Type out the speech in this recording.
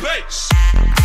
bass.